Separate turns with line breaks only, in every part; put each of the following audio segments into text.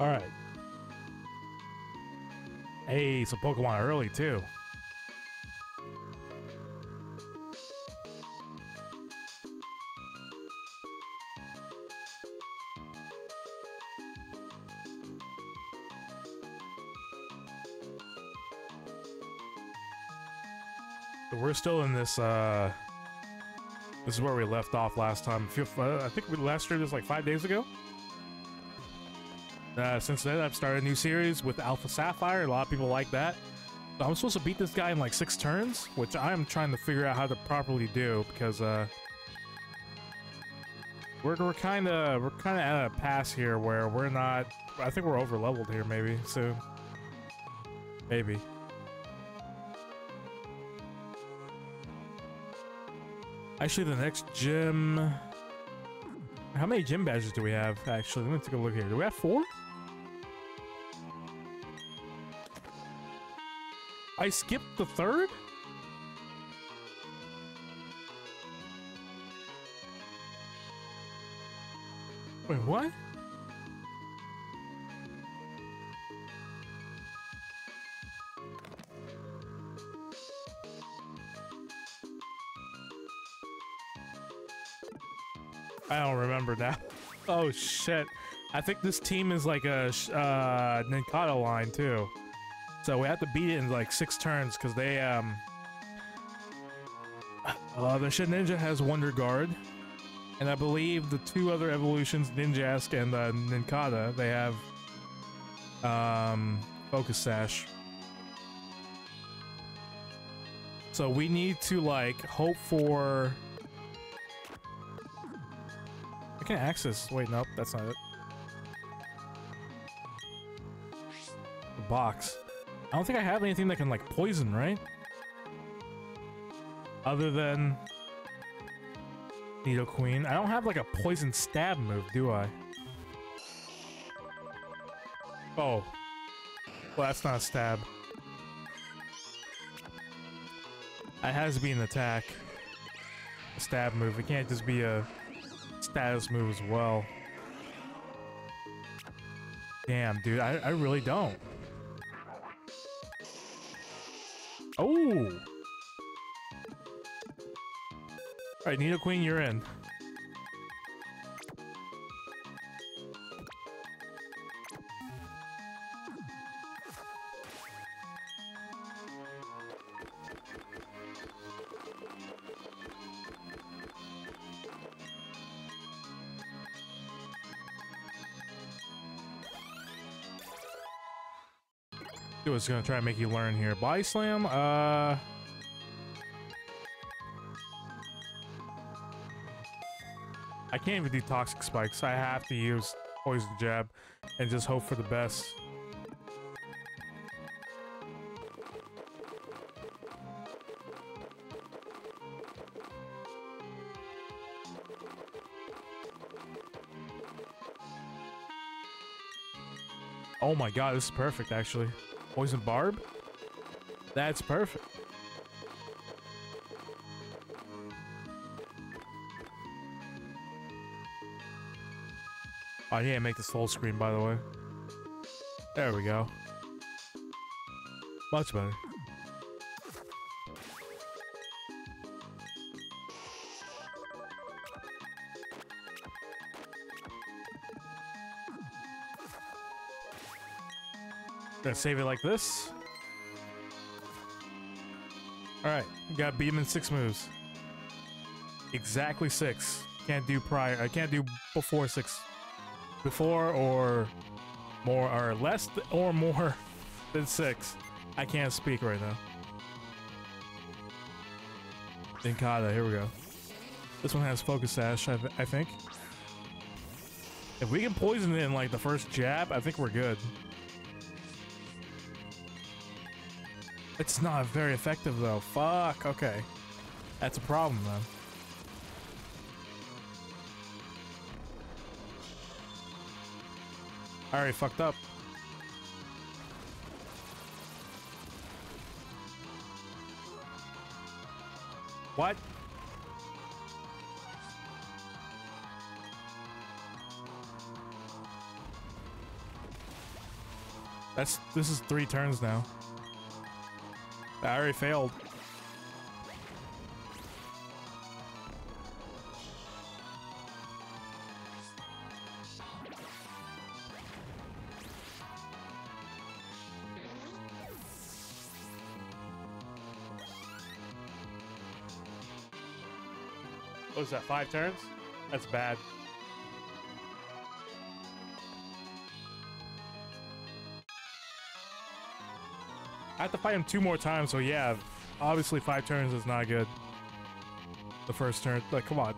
Alright. Hey, some Pokemon early, too. We're still in this, uh... This is where we left off last time. Uh, I think we last streamed this like five days ago. Uh, since then, I've started a new series with Alpha Sapphire. A lot of people like that. So I'm supposed to beat this guy in like six turns, which I'm trying to figure out how to properly do because uh, we're we're kind of we're kind of at a pass here where we're not. I think we're over leveled here, maybe soon. Maybe. Actually, the next gym... How many gym badges do we have, actually? Let me take a look here. Do we have four? I skipped the third? Wait, what? I don't remember now. Oh shit. I think this team is like a uh, line too. So we have to beat it in like six turns because they um uh, the Shedinja has Wonder Guard, and I believe the two other evolutions, Ninjask and uh, Nincada, they have um Focus Sash. So we need to like hope for I can access. Wait, nope, that's not it. The box. I don't think I have anything that can, like, poison, right? Other than... Nidoqueen. I don't have, like, a poison stab move, do I? Oh. Well, that's not a stab. It has to be an attack. A stab move. It can't just be a status move as well. Damn, dude, I, I really don't. Alright, Nidoqueen, you're in. Was gonna try and make you learn here. Body slam, uh... I can't even do toxic spikes. I have to use poison jab and just hope for the best. Oh my god, this is perfect actually. Poison Barb? That's perfect. I need to make this full screen, by the way. There we go. Much better. Gonna save it like this. Alright, gotta beat him in six moves. Exactly six. Can't do prior, I can't do before six. Before or more, or less or more than six. I can't speak right now. Nincada, here we go. This one has Focus Sash, I, I think. If we can poison it in like the first jab, I think we're good. It's not very effective though. Fuck, okay. That's a problem then. I already fucked up. What? That's this is three turns now. I already failed. What was that, five turns? That's bad. I have to fight him two more times, so yeah, obviously five turns is not good. The first turn, like, come on.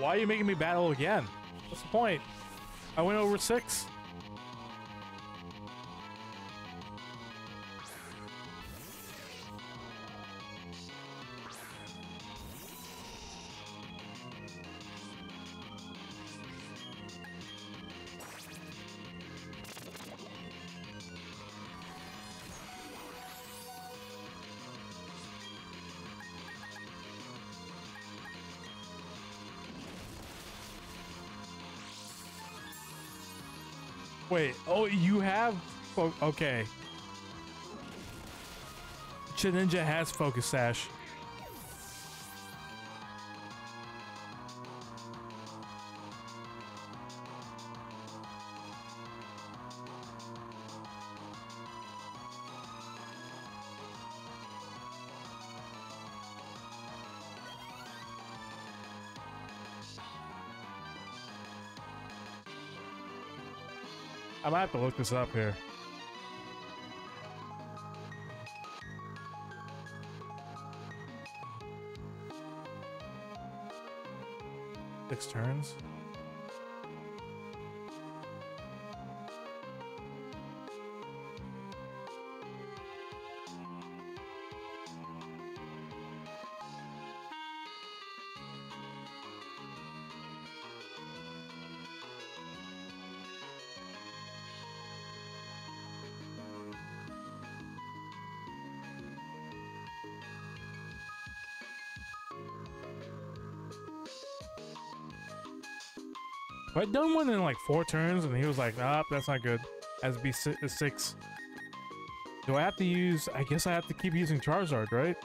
Why are you making me battle again? What's the point? I went over six. Wait, oh, you have... Okay. Ninjask Focus Sash. Have to look this up here. Six turns. But I'd done one in like four turns, and he was like, "Ah, that's not good." As be six. Do I have to use? I guess I have to keep using Charizard, right?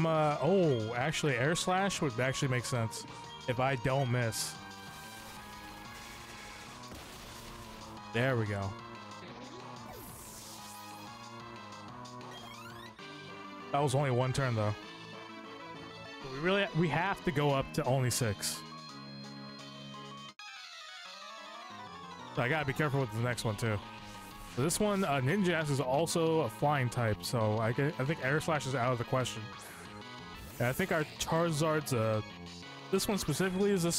I'm uh oh, actually air slash would actually make sense if I don't miss. There we go. That was only one turn though. we really we have to go up to only 6. So I gotta be careful with the next one too. This one, uh, Ninjask is also a flying type, so I, get, I think Air Slash is out of the question. I think our Charizard's, uh, this one specifically is a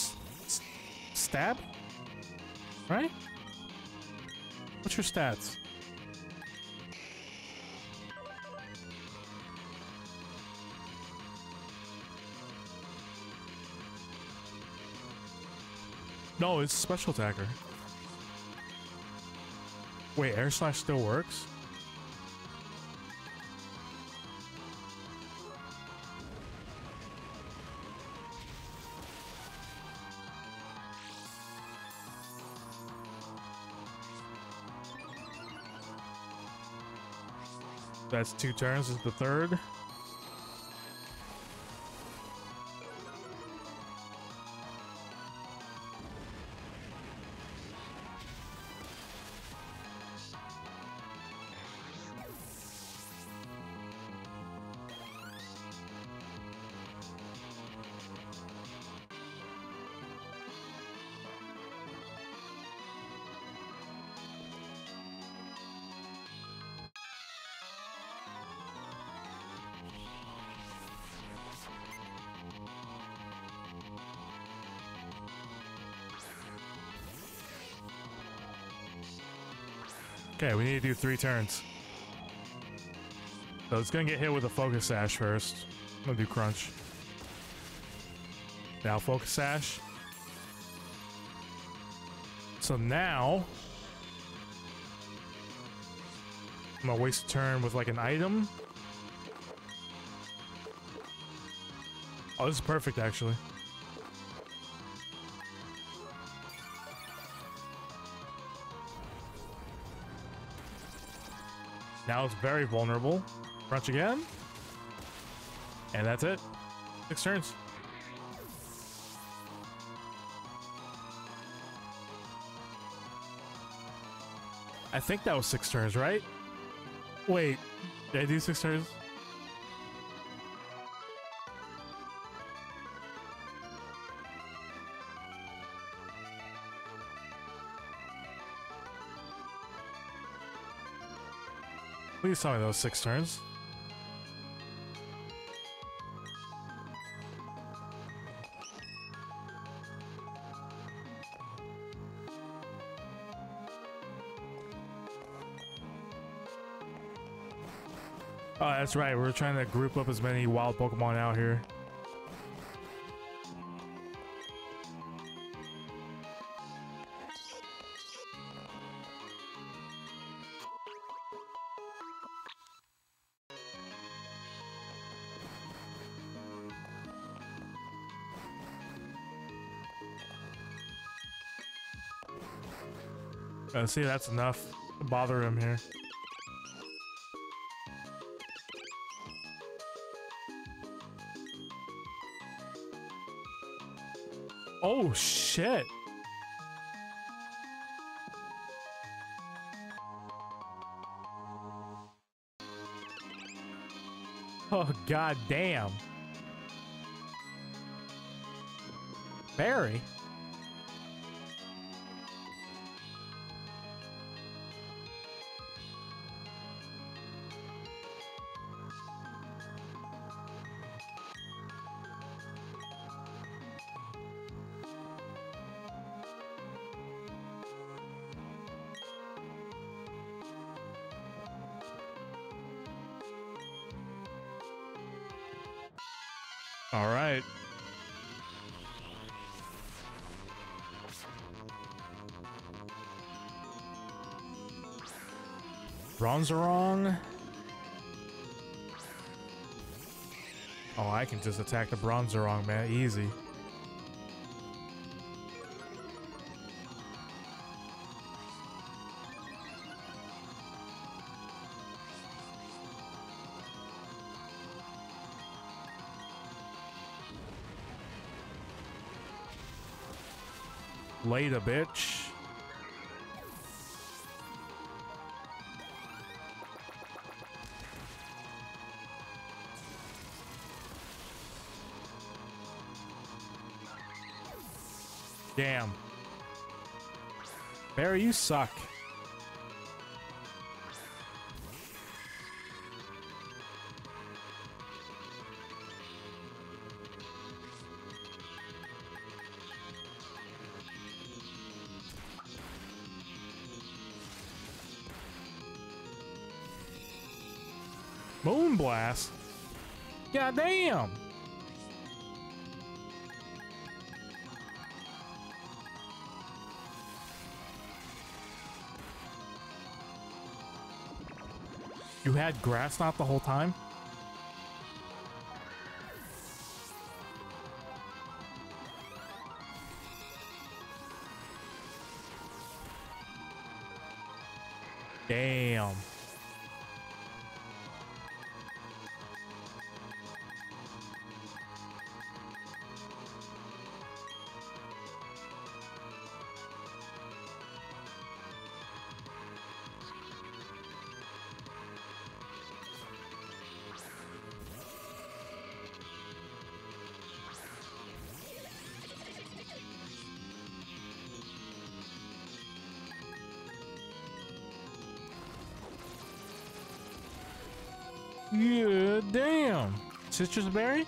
stab? Right? What's your stats? No, it's special attacker. Wait, air slash still works? That's two turns. Is the third. Need to do three turns. So it's gonna get hit with a focus sash first. I'm gonna do crunch. Now focus sash. So now I'm gonna waste a turn with like an item. Oh, this is perfect actually. Now it's very vulnerable. Crunch again. And that's it. Six turns. I think that was six turns, right? Wait, did I do six turns? Please tell me those six turns. Oh, that's right. We're trying to group up as many wild Pokemon out here. Uh, see, that's enough to bother him here. Oh, shit. Oh, god damn. Barry? Bronzerong. Oh, I can just attack the Bronzerong, man. Easy. Later, bitch. Damn. Barry, you suck. Moonblast? God damn! You had grass knot the whole time? Damn. Yeah, damn. Sitrus berry?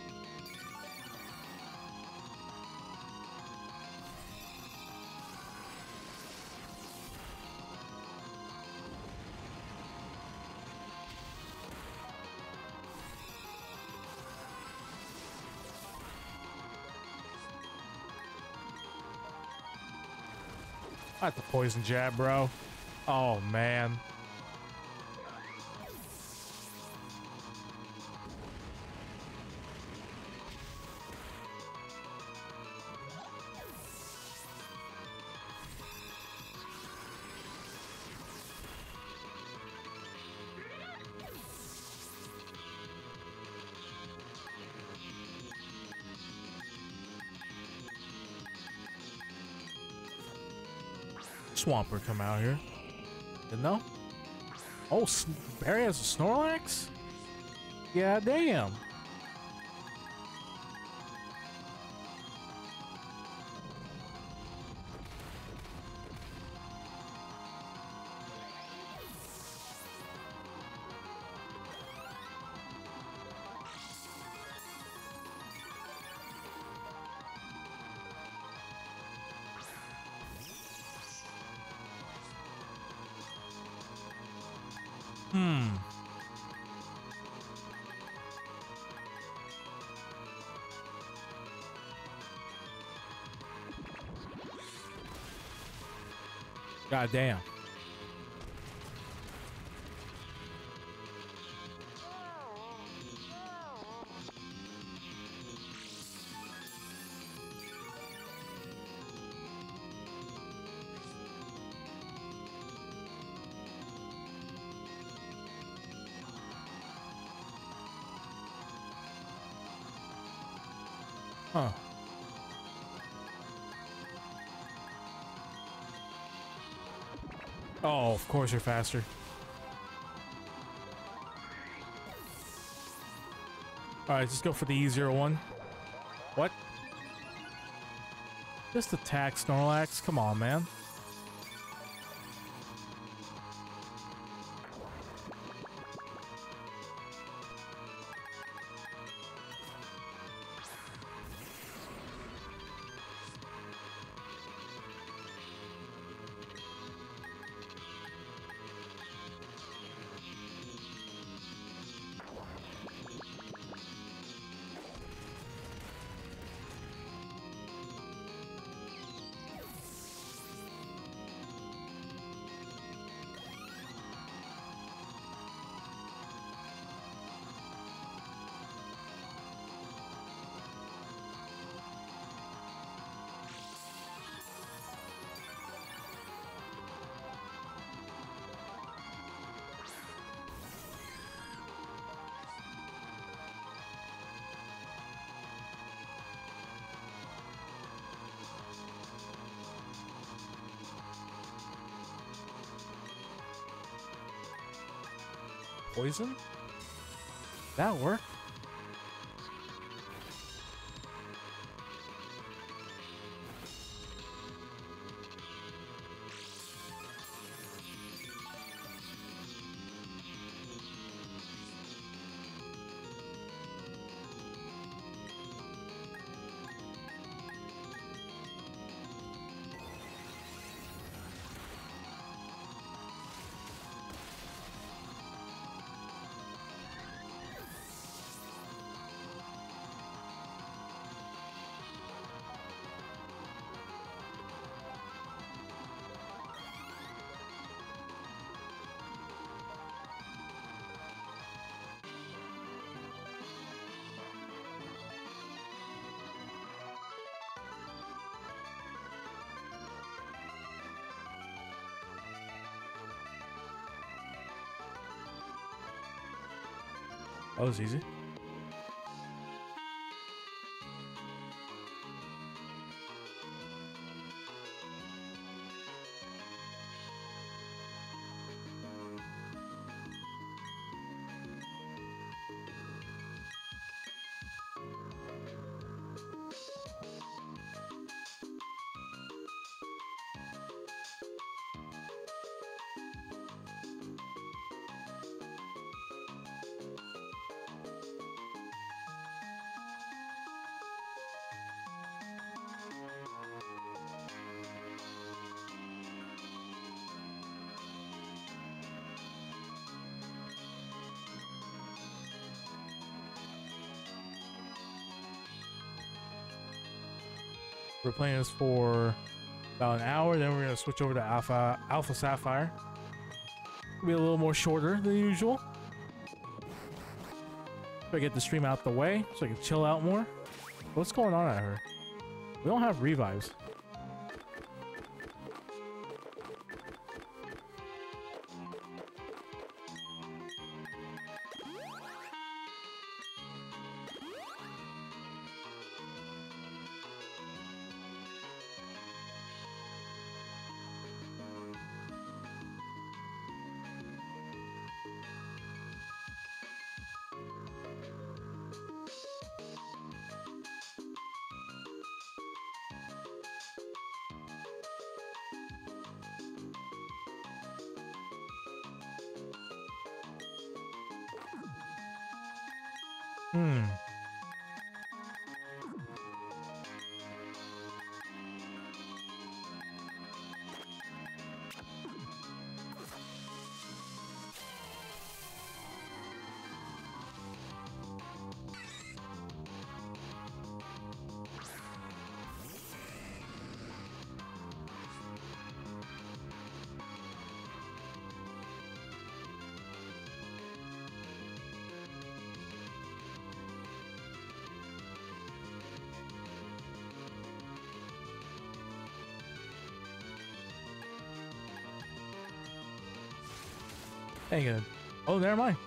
Had the poison jab, bro. Oh, man. Swampert come out here. Didn't know? Oh, Barry has a Snorlax? Yeah, damn. God damn. Huh. Oh, of course you're faster. Alright, just go for the easier one. What? Just attack Snorlax? Come on, man. Poison? That work? Oh, that was easy. Playing this for about an hour, then we're gonna switch over to Alpha Alpha Sapphire. Be a little more shorter than usual. I get the stream out the way, so I can chill out more. What's going on at her? We don't have revives. Ain't good. Uh, oh, never mind.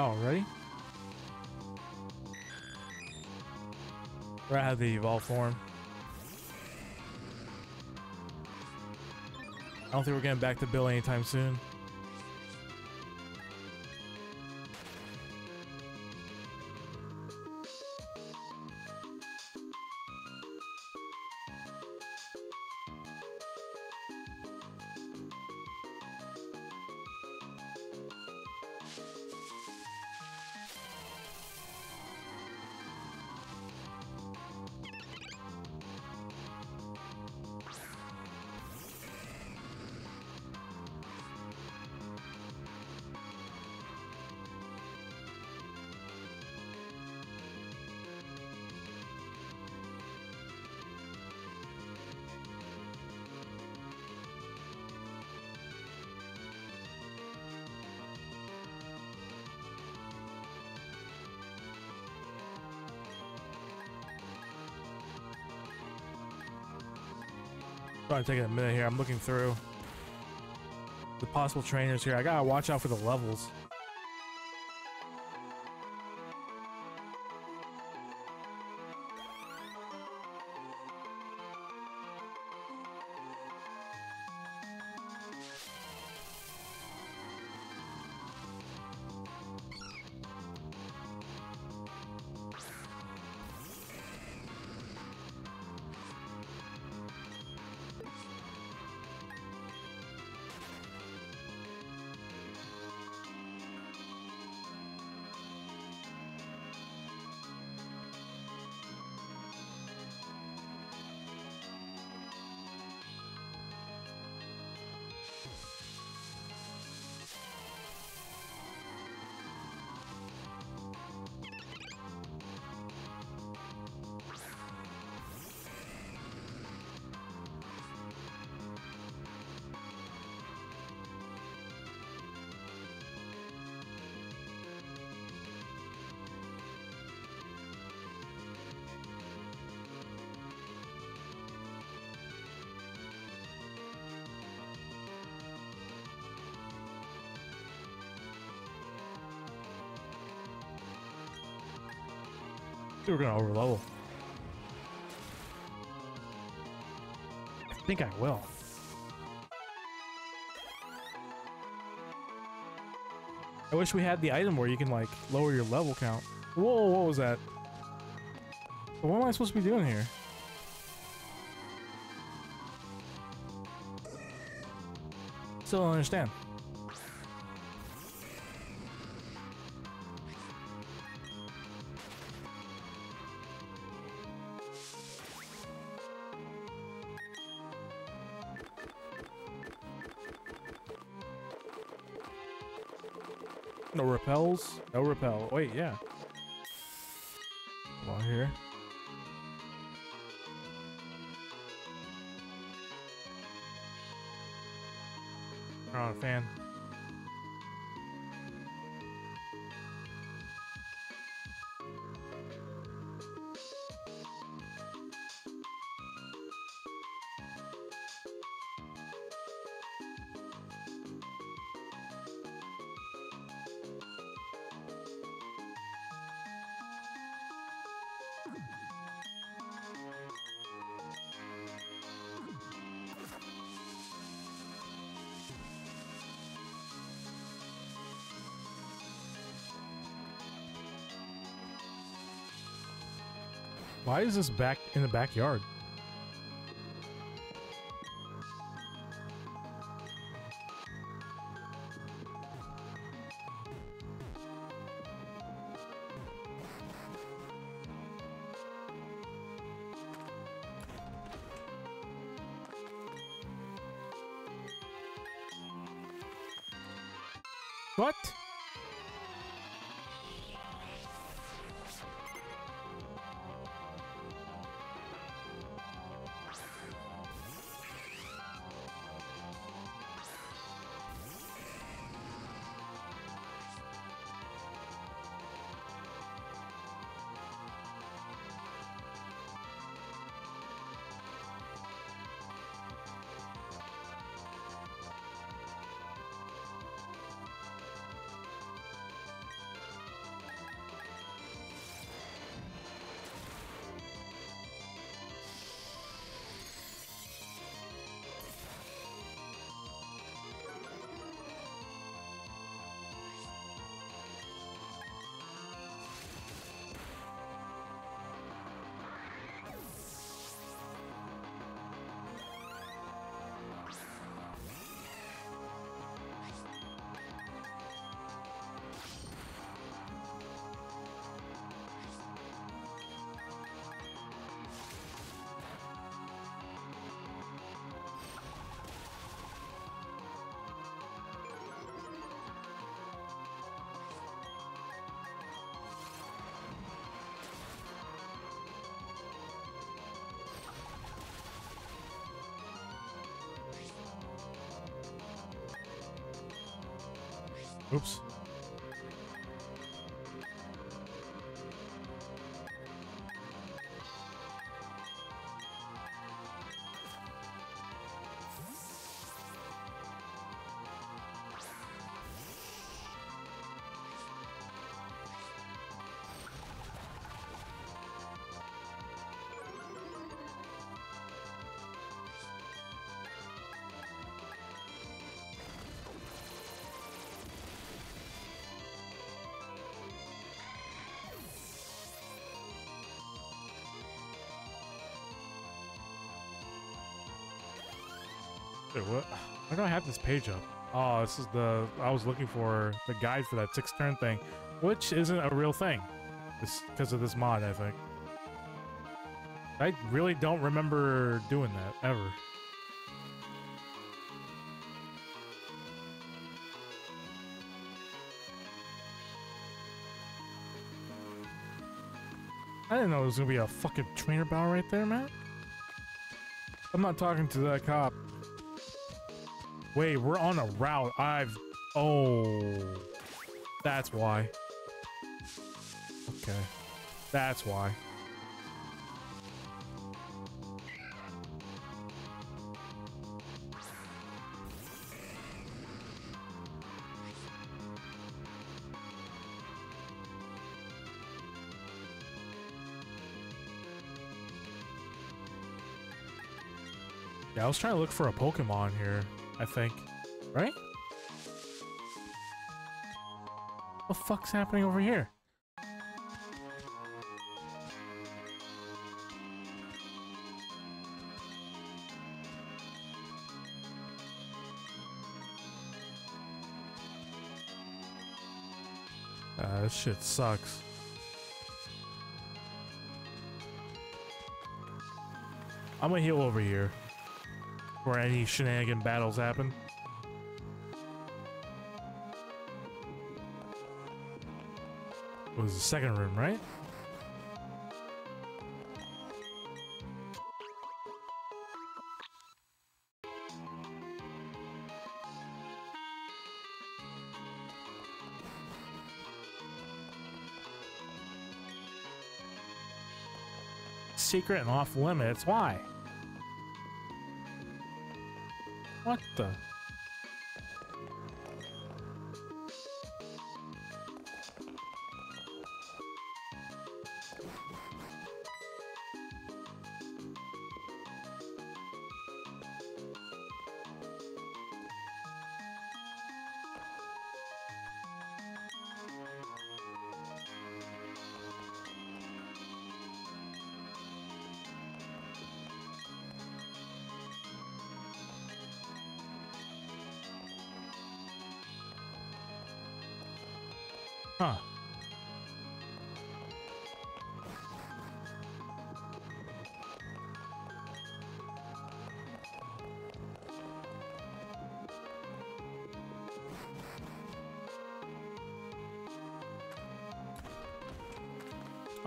Oh, ready? Right have the evolve form. I don't think we're getting back to Bill anytime soon. Probably taking a minute here. I'm looking through the possible trainers here. I gotta watch out for the levels. We're gonna overlevel. I think I will. I wish we had the item where you can like lower your level count. Whoa, what was that? What am I supposed to be doing here? Still don't understand. No repel. Wait, yeah. Come on here. On a fan. Why is this back in the backyard? Wait, what? Why do I have this page up? Oh, this is the I was looking for the guide for that six turn thing, which isn't a real thing. This because of this mod, I think. I really don't remember doing that ever. I didn't know there was gonna be a fucking trainer battle right there, man. I'm not talking to that cop. Wait, we're on a route. I've... Oh. That's why. Okay. That's why. Yeah, I was trying to look for a Pokemon here. I think. Right? What the fuck's happening over here? Uh, this shit sucks. I'm gonna heal over here. Where any shenanigan battles happen. It was the second room, right? Secret and off limits. Why? What the?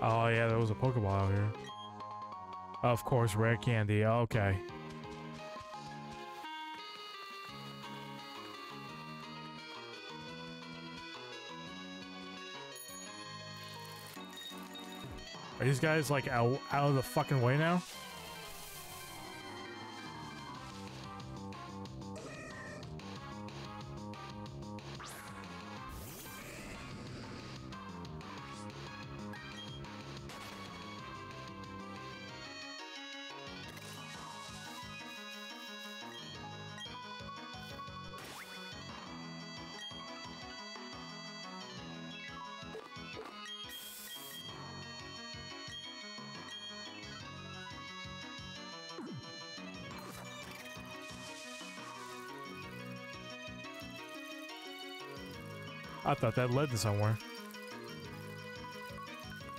Oh yeah, there was a Pokeball out here. Of course, rare candy. Okay. Are these guys like out, out of the fucking way now? Thought that led to somewhere.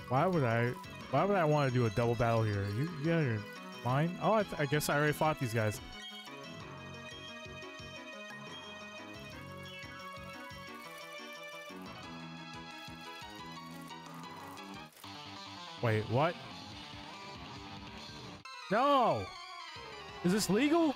Why would I? Why would I want to do a double battle here? You, you out your mind? Oh, I, I guess I already fought these guys. Wait, what? No! Is this legal?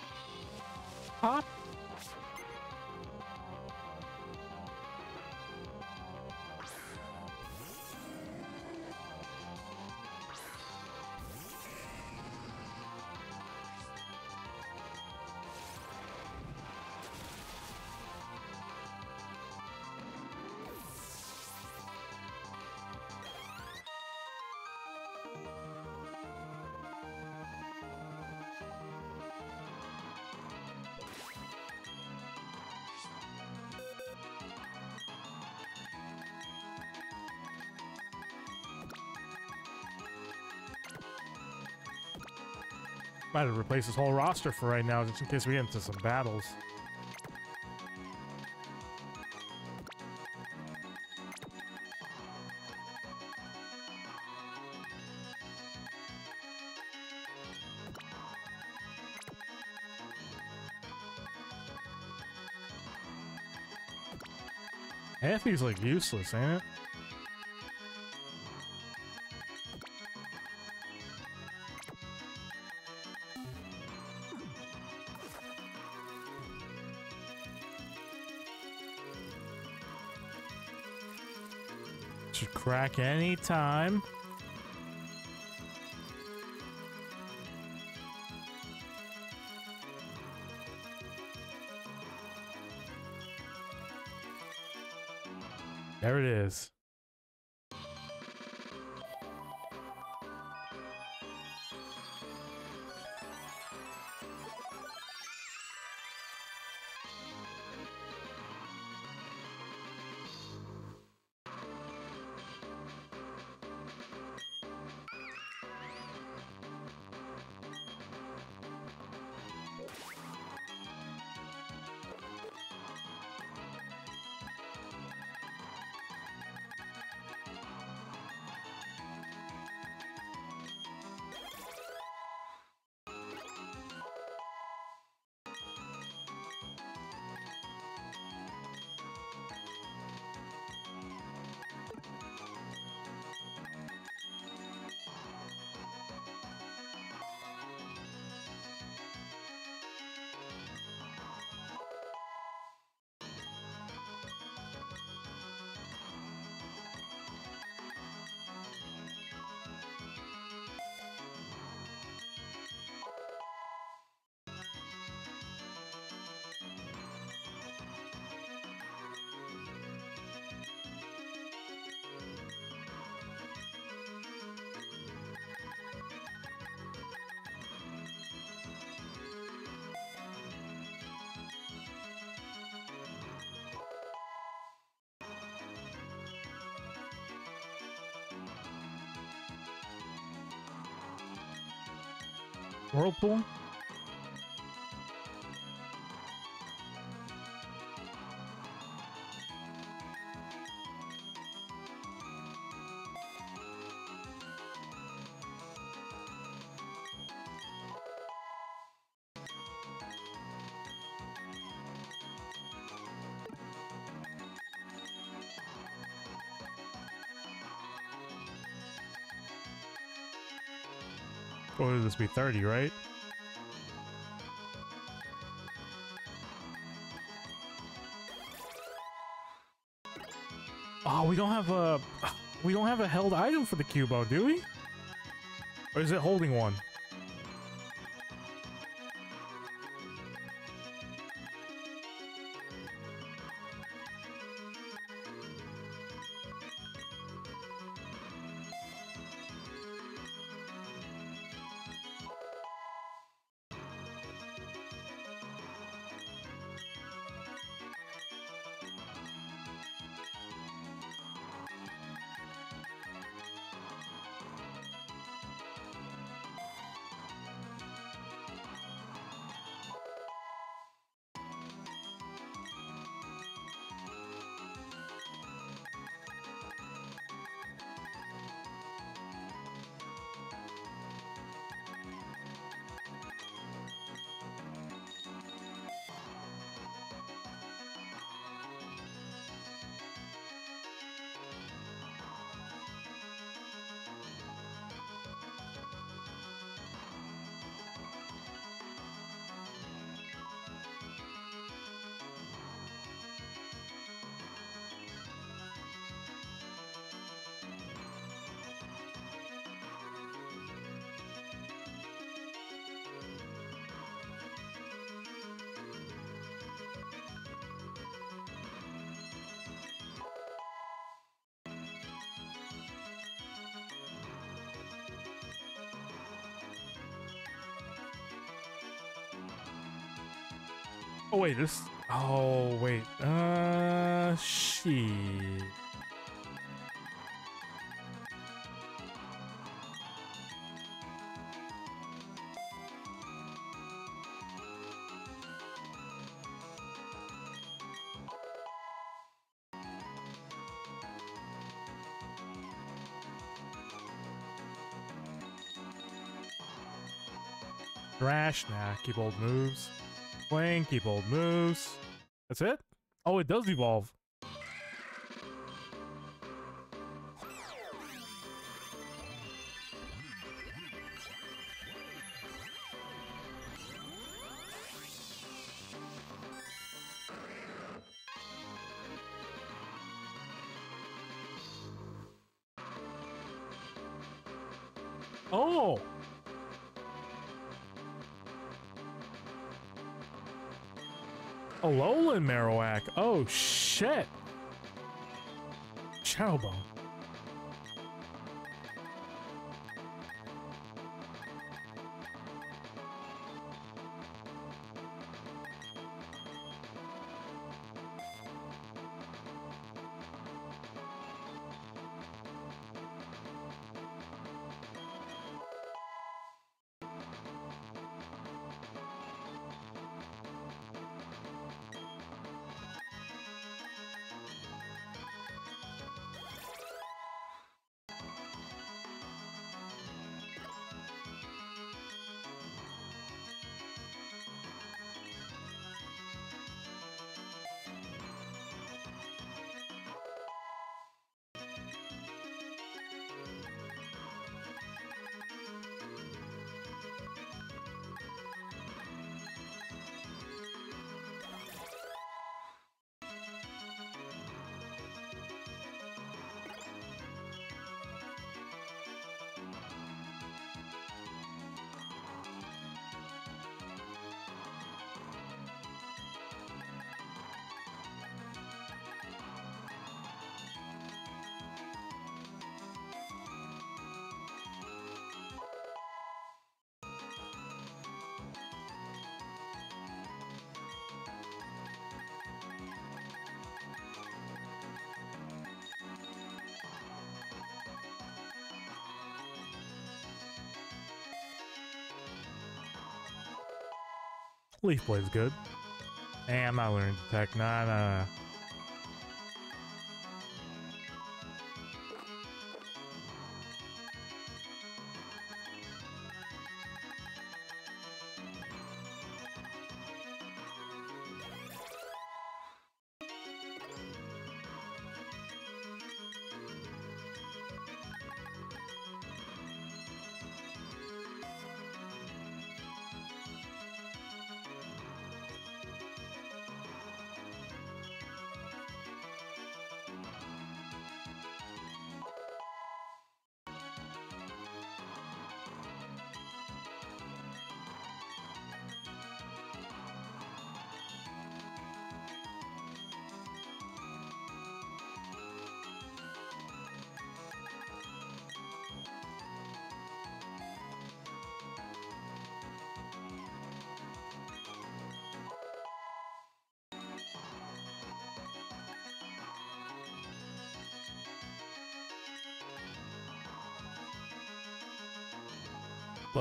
Might have replaced this whole roster for right now, just in case we get into some battles. Anthony's like useless, ain't it? Should crack any time. There it is. Whirlpool? Would this be? 30, right? Oh, we don't have a we don't have a held item for the Cubo, do we? Or is it holding one? Oh wait, this. Oh wait. Uh, shit. Thrash, nah, keep old moves. Playing, keep old moves. That's it? Oh, it does evolve. Oh, shit. Shadowbone. Leaf Blade's good. Hey, I'm not learning Detect. Nah, nah, uh, nah.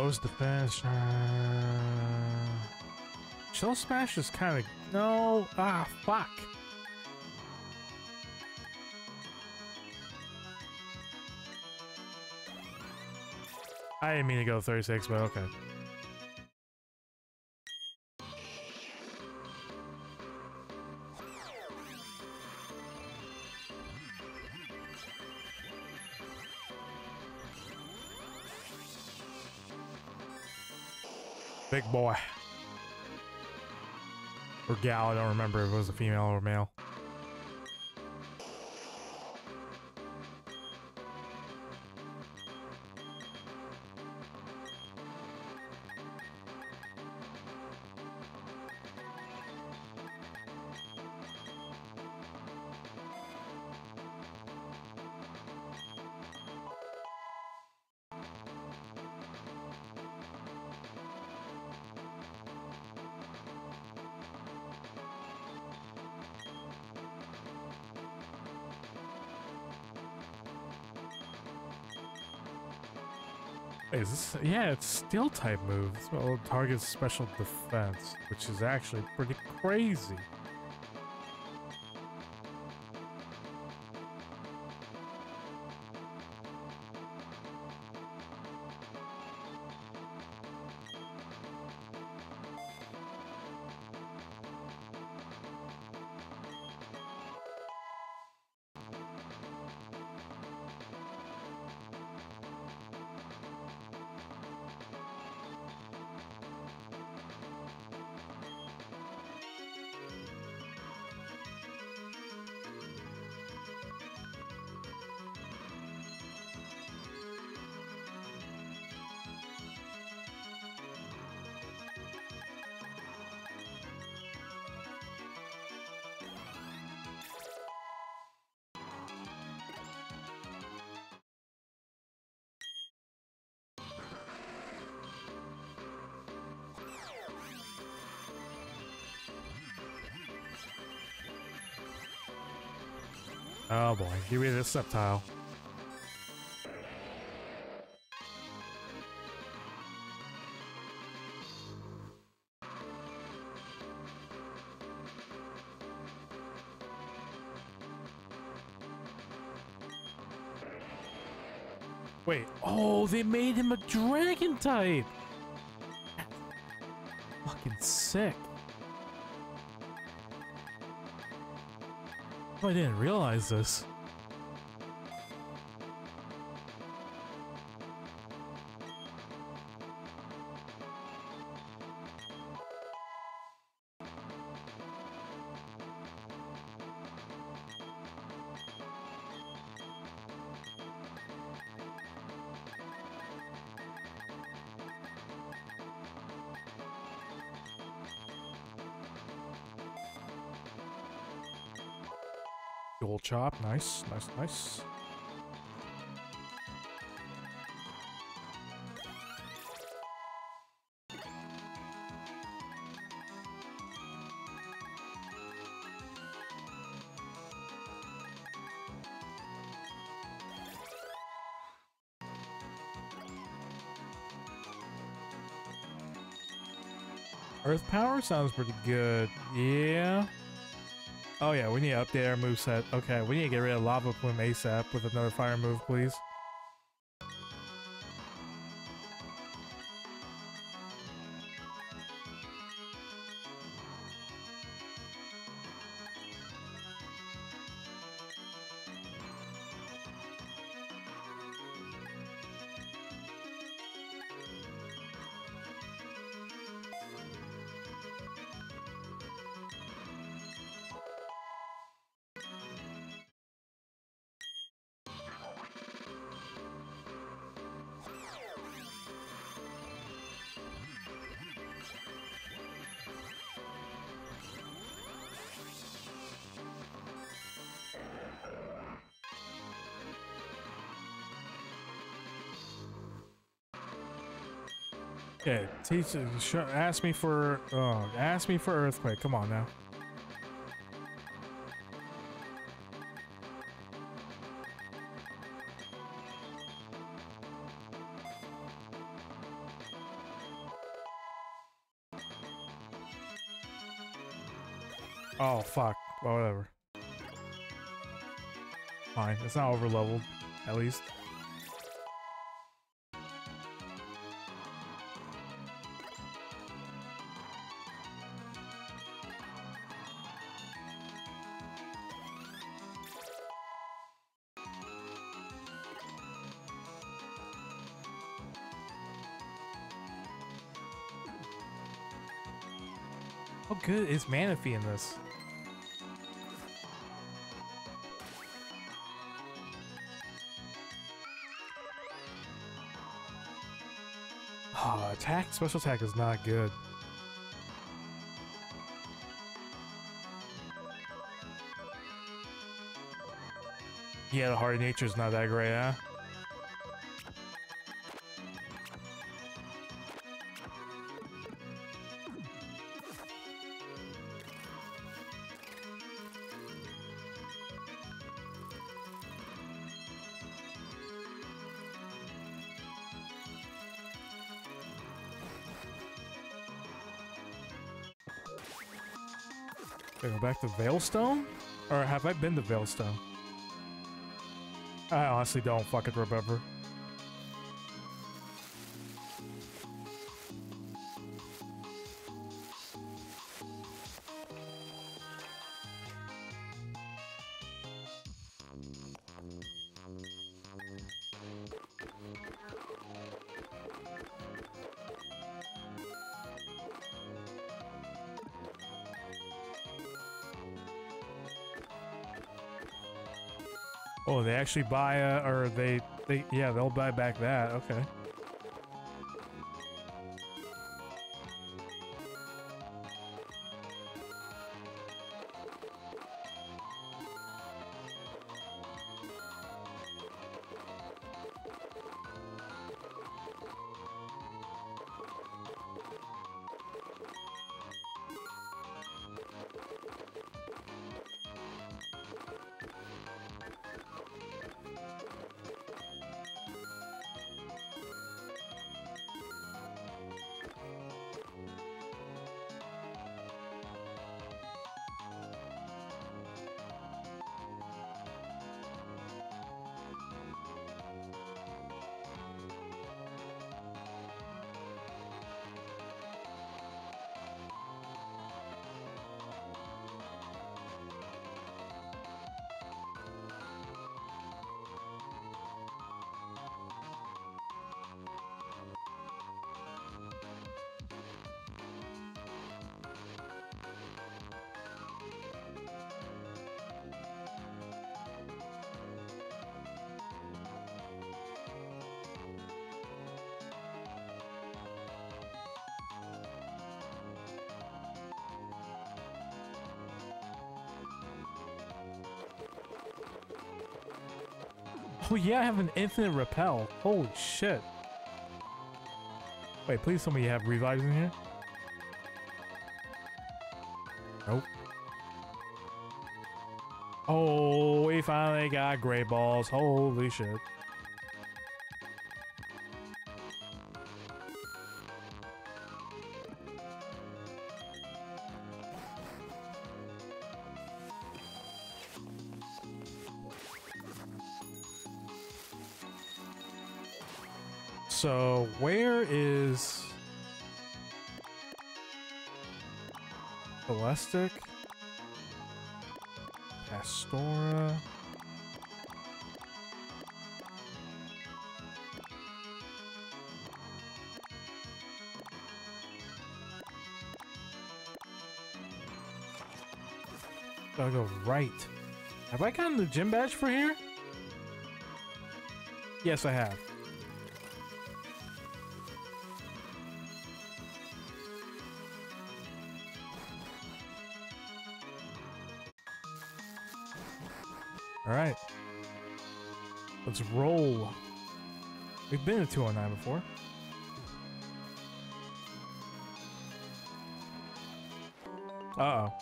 Lowest defense. Uh... Shell Smash is kind of... No. Ah, fuck. I didn't mean to go 36, but okay. Gal, I don't remember if it was a female or male. Is this? Yeah, it's steel type moves. Well, targets special defense, which is actually pretty crazy. Boy, give me this Sceptile. Wait, oh, they made him a dragon type! Fucking sick. Oh, I didn't realize this. Dual chop, nice, nice, nice. Earth power sounds pretty good. Yeah. Oh yeah, we need to update our moveset. Okay, we need to get rid of Lava Plume ASAP with another fire move, please. Teach. Ask me for. Oh, ask me for earthquake. Come on now. Oh fuck. Well, whatever. Fine. It's not over leveled, at least. How good is Manaphy in this? Oh, attack, special attack is not good. Yeah, the hard nature is not that great, huh? Back to Veilstone? Or have I been to Veilstone? I honestly don't fucking remember. Actually buy, uh, or they, they, yeah, they'll buy back that. Okay. Oh yeah, I have an infinite repel. Holy shit. Wait, please tell me you have revives in here. Nope. Oh, we finally got great balls. Holy shit. Celestic? Pastoria. Gotta go right. Have I gotten the gym badge for here? Yes, I have. Let's roll. We've been at 209 before. Uh-oh.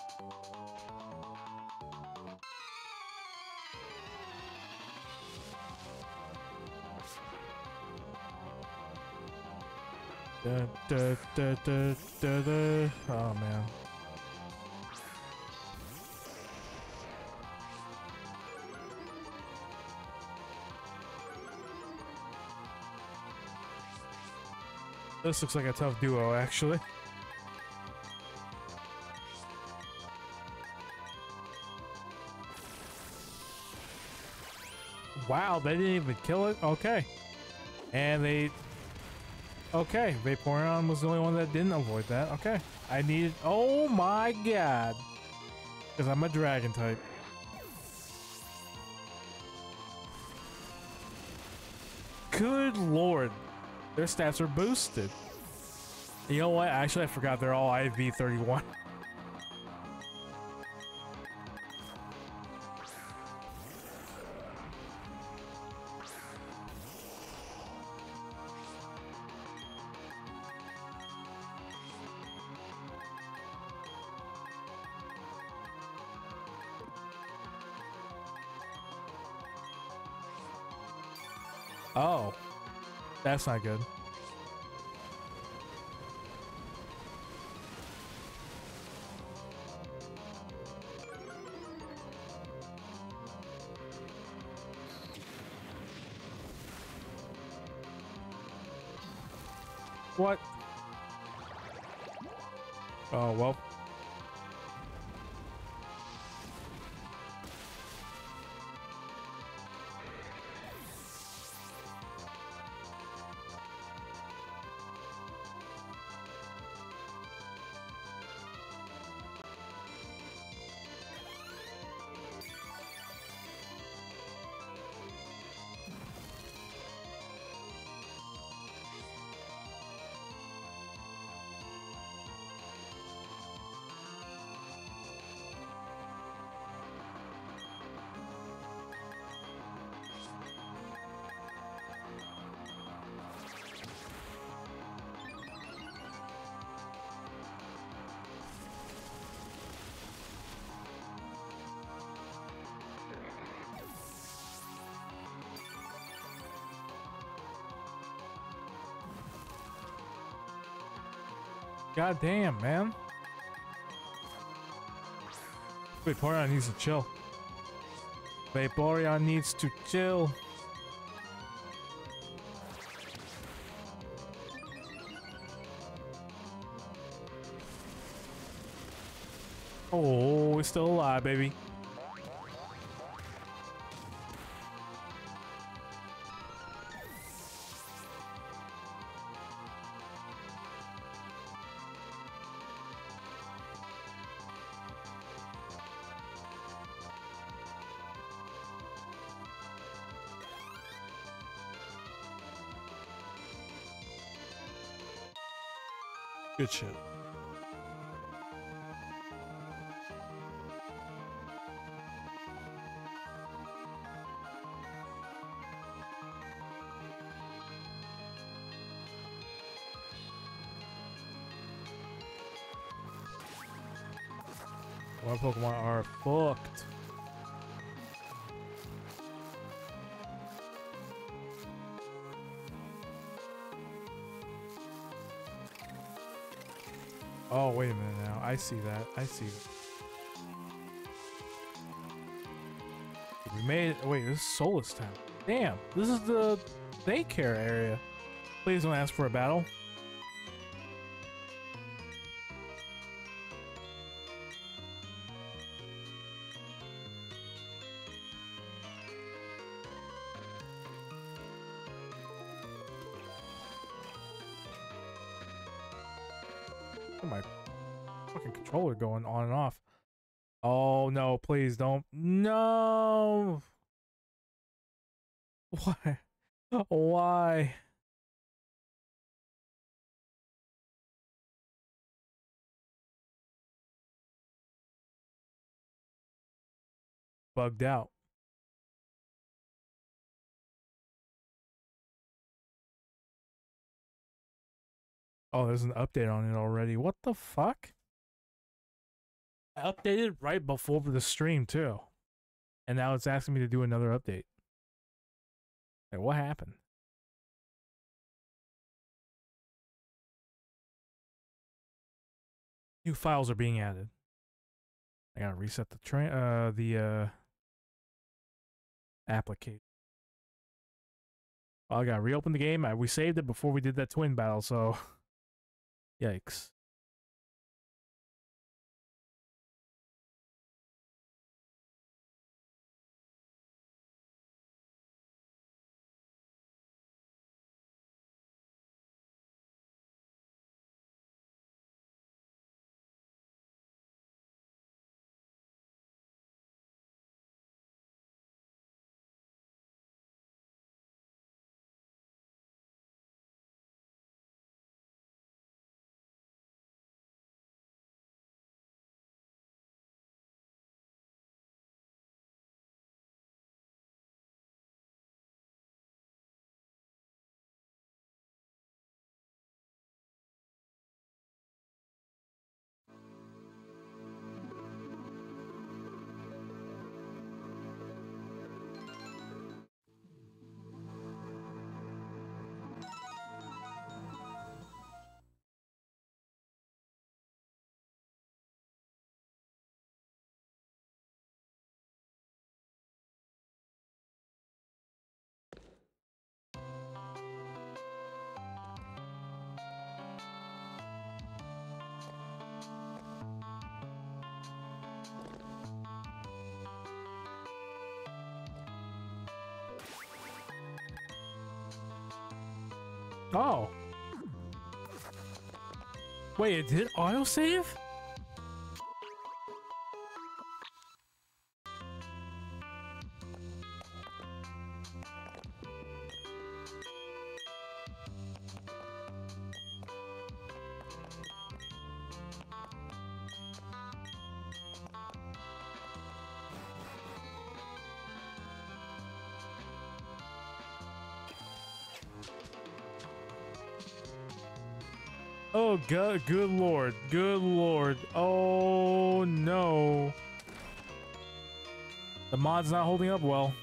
Da, da, da, da, da, da. Oh man. This looks like a tough duo, actually. Wow, they didn't even kill it? Okay. And they... Okay, Vaporeon was the only one that didn't avoid that. Okay. I needed... Oh my god. Because I'm a dragon type. Good lord. Their stats are boosted. You know what? Actually, I forgot they're all IV31. Oh. That's not good. God damn, man. Vaporeon needs to chill. Vaporeon needs to chill. Oh, it's still alive, baby. Good shit. One Pokemon are fucked. I see that. I see that. We made it. Wait, this is Solaceon Town. Damn, this is the daycare area. Please don't ask for a battle. Controller going on and off. Oh no, please don't. No. Why? Why? Bugged out. Oh, there's an update on it already. What the fuck? I updated right before the stream too. And now it's asking me to do another update. Like, what happened? New files are being added. I gotta reset the train, uh, the, uh, application. Well, I gotta reopen the game. I, we saved it before we did that twin battle, so yikes. Oh. Wait, it did autosave? Good, good lord. Good lord. Oh, no. The mod's not holding up well.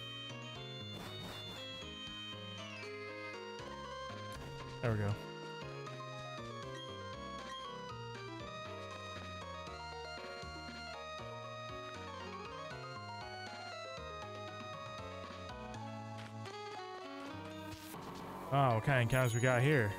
There we go. Oh, what kind of encounters we got here?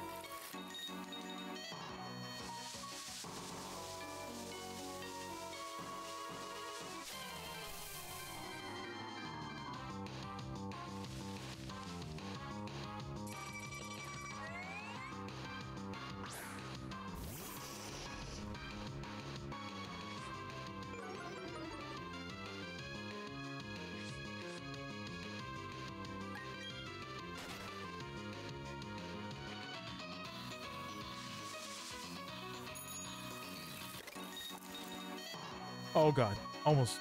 Oh god, almost.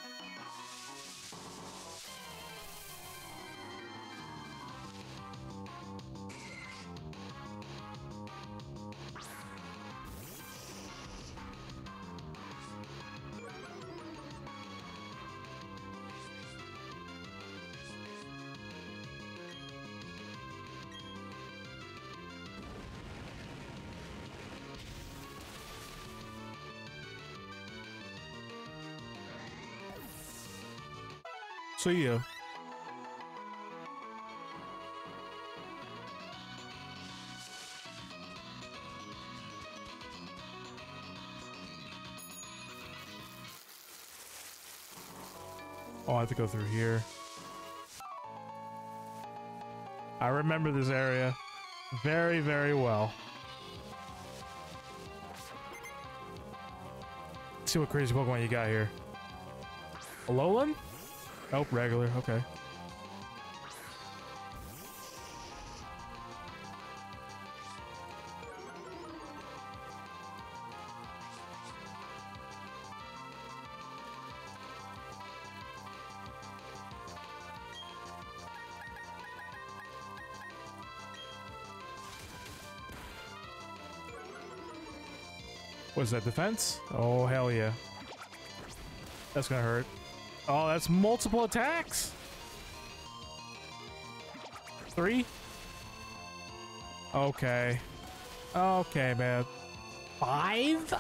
See ya. Oh, I have to go through here. I remember this area very, very well. Let's see what crazy Pokemon you got here. Alolan? Nope, regular. Okay. Was that defense? Oh, hell yeah. That's gonna hurt. Oh, that's multiple attacks? Three? Okay. Okay, man. Five?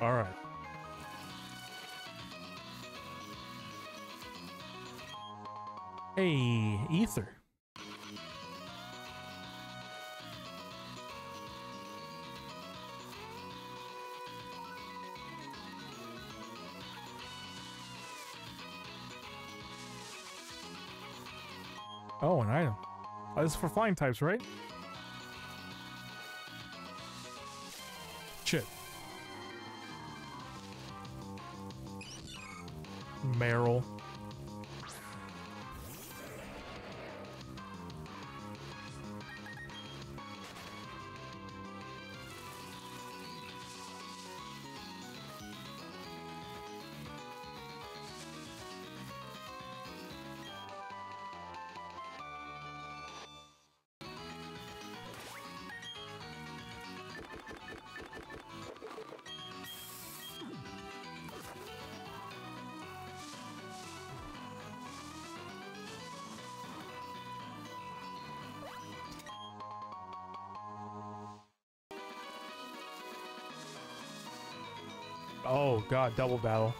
All right. Hey, Ether. Oh, an item. Oh, this is for flying types, right? God, double battle.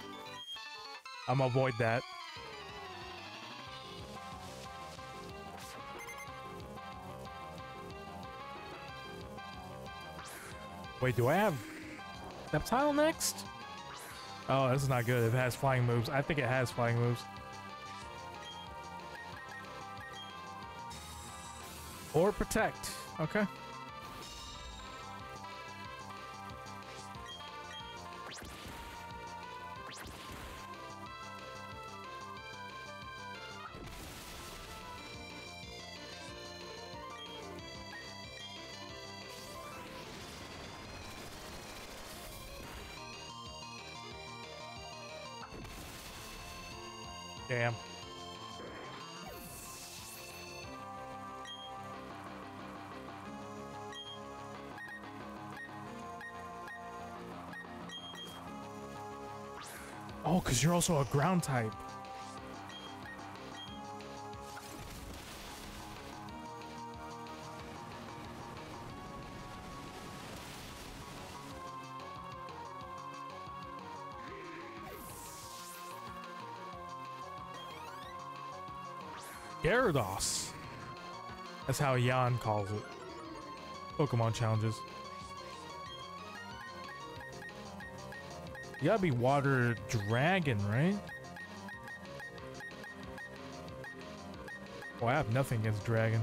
I'm gonna avoid that. Wait, do I have Reptile next? Oh, this is not good. It has flying moves. I think it has flying moves. Or protect. Okay. Damn. Oh, because you're also a ground type. Gyarados. That's how Jan calls it. Pokemon challenges. You gotta be water dragon, right? Oh, I have nothing against dragon.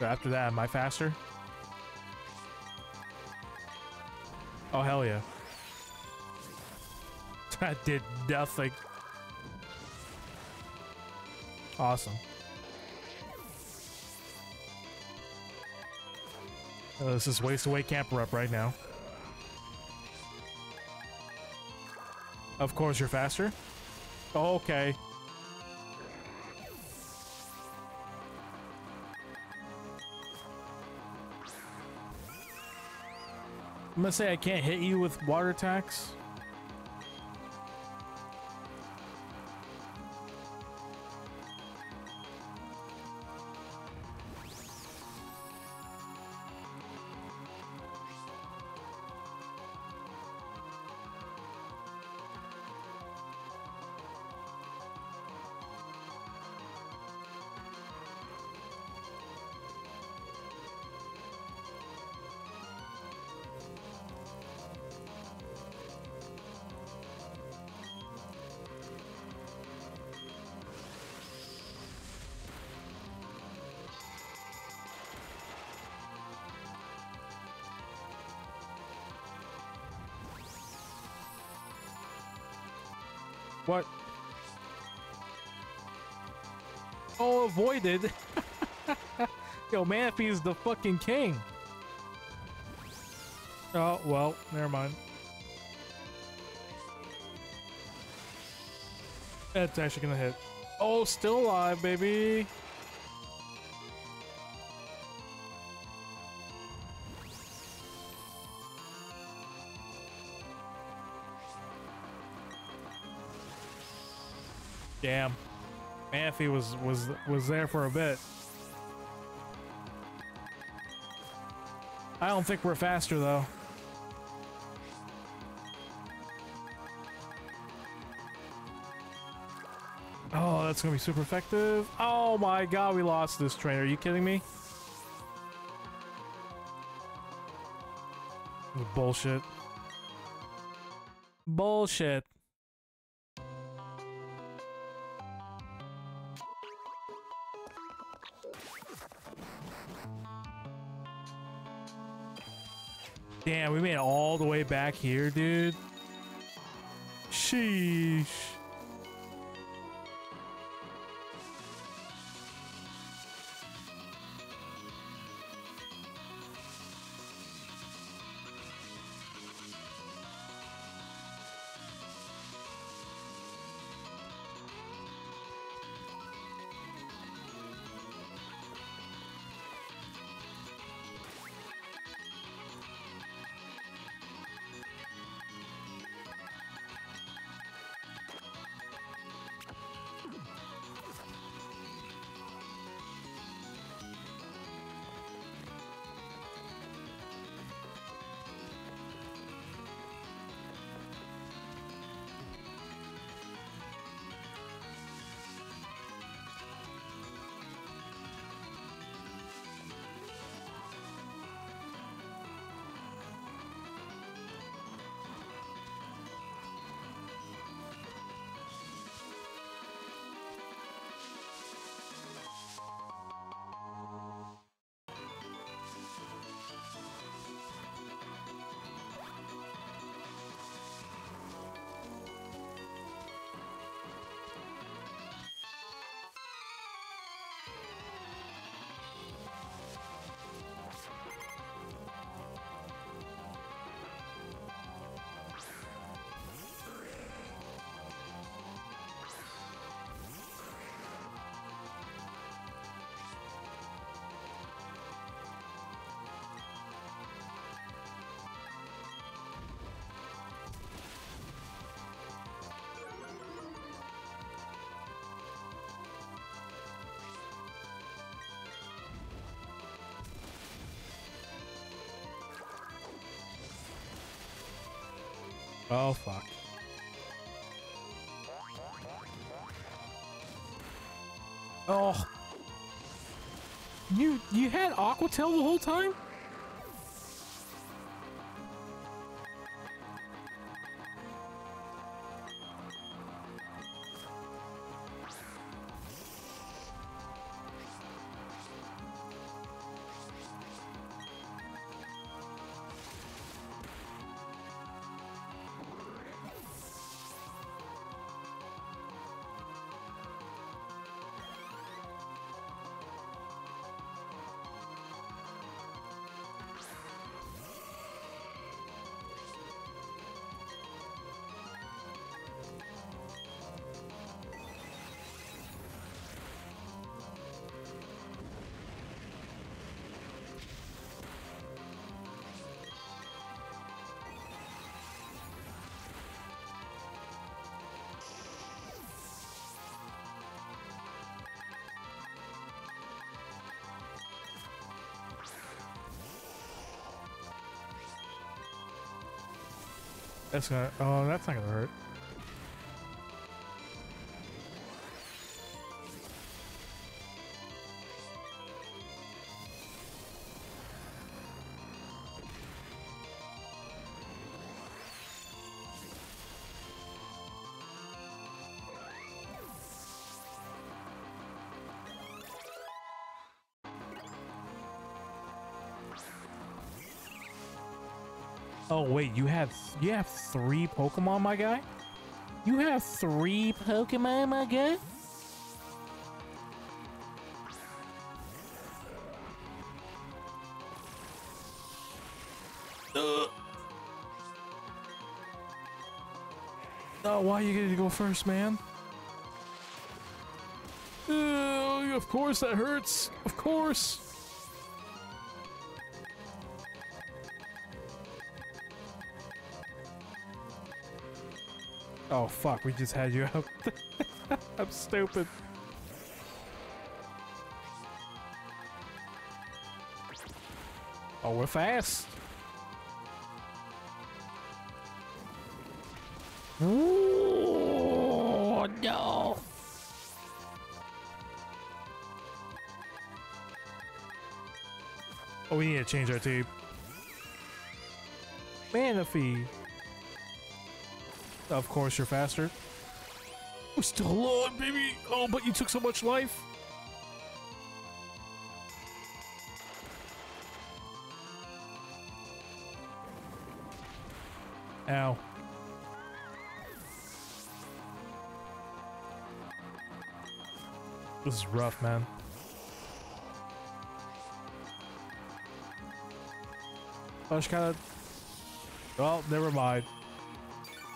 So after that, am I faster? Oh, hell yeah. That did nothing. Awesome. Oh, this is waste away camper up right now. Of course you're faster. okay. I'm gonna say I can't hit you with water attacks. What? Oh, avoided. Yo, Manaphy's the fucking king. Oh, well, never mind. That's actually gonna hit. Oh, still alive, baby. Manaphy was was was there for a bit. I don't think we're faster though. Oh, that's gonna be super effective. Oh my god, we lost this train. Are you kidding me? Bullshit. Bullshit. Back here, dude. Sheesh. Oh, fuck. Oh. You you had Aqua Tail the whole time? That's gonna. Oh, that's not gonna hurt. Oh wait, you have you have three Pokemon, my guy. You have three Pokemon, my guy. Uh. Oh, why you gonna go first, man? Uh, of course that hurts. Of course. Oh fuck, we just had you out. I'm stupid. Oh, we're fast. Ooh, no. Oh, we need to change our team. Manaphy. Of course, you're faster. We're still alive, baby. Oh, but you took so much life. Ow. This is rough, man. I just kind of... Well, never mind.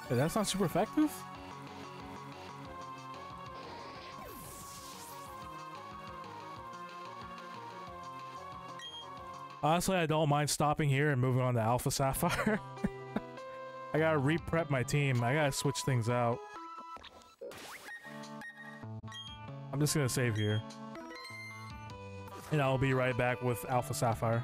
That's not super effective? Honestly, I don't mind stopping here and moving on to Alpha Sapphire. I gotta re-prep my team. I gotta switch things out. I'm just gonna save here. And I'll be right back with Alpha Sapphire.